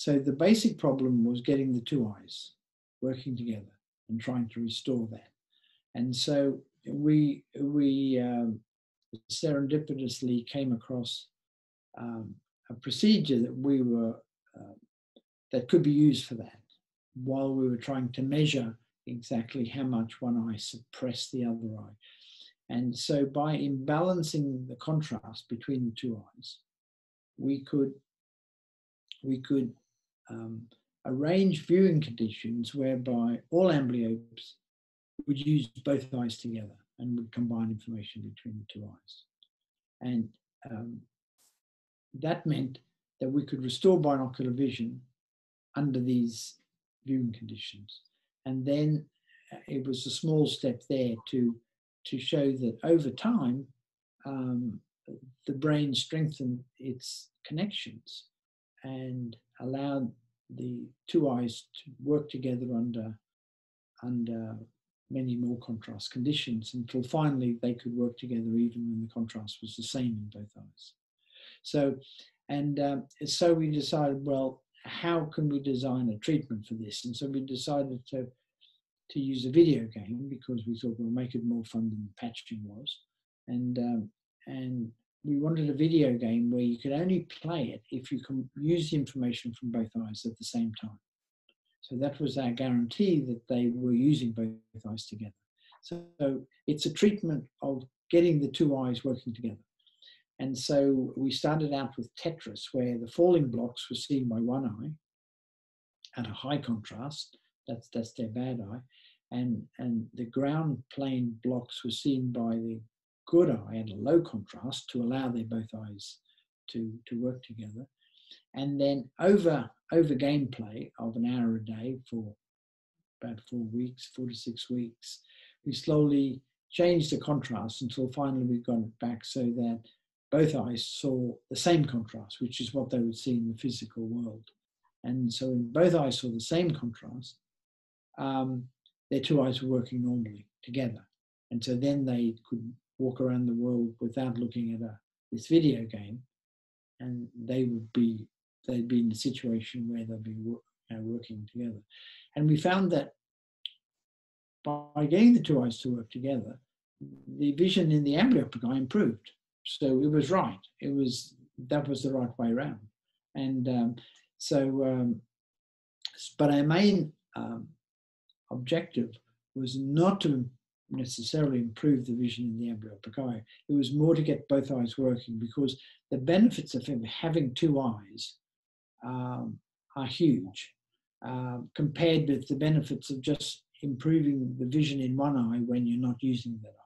So the basic problem was getting the two eyes working together and trying to restore that. And so we we um, serendipitously came across um, a procedure that we were uh, that could be used for that while we were trying to measure exactly how much one eye suppressed the other eye. And so by imbalancing the contrast between the two eyes, we could we could um, arrange viewing conditions whereby all amblyopes would use both eyes together and would combine information between the two eyes. And um, that meant that we could restore binocular vision under these viewing conditions. And then uh, it was a small step there to, to show that over time, um, the brain strengthened its connections and allowed the two eyes to work together under, under many more contrast conditions until finally they could work together even when the contrast was the same in both eyes. So, and um, so we decided, well, how can we design a treatment for this? And so we decided to to use a video game because we thought we'll make it more fun than patching was, and um, and we wanted a video game where you could only play it if you can use the information from both eyes at the same time. So that was our guarantee that they were using both eyes together. So it's a treatment of getting the two eyes working together. And so we started out with Tetris, where the falling blocks were seen by one eye at a high contrast. That's that's their bad eye, and and the ground plane blocks were seen by the good eye at a low contrast to allow their both eyes to to work together. And then over over gameplay of an hour a day for about four weeks, four to six weeks, we slowly changed the contrast until finally we got it back so that both eyes saw the same contrast, which is what they would see in the physical world. And so when both eyes saw the same contrast, um, their two eyes were working normally together. And so then they could walk around the world without looking at a, this video game, and they would be they'd be in a situation where they'd be work, you know, working together. And we found that by getting the two eyes to work together, the vision in the amblyopic eye improved. So it was right. It was that was the right way around. And um, so, um, but our main um, objective was not to necessarily improve the vision in the amblyopic eye. It was more to get both eyes working because the benefits of having two eyes um, are huge um, compared with the benefits of just improving the vision in one eye when you're not using that